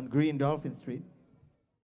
On Green Dolphin Street.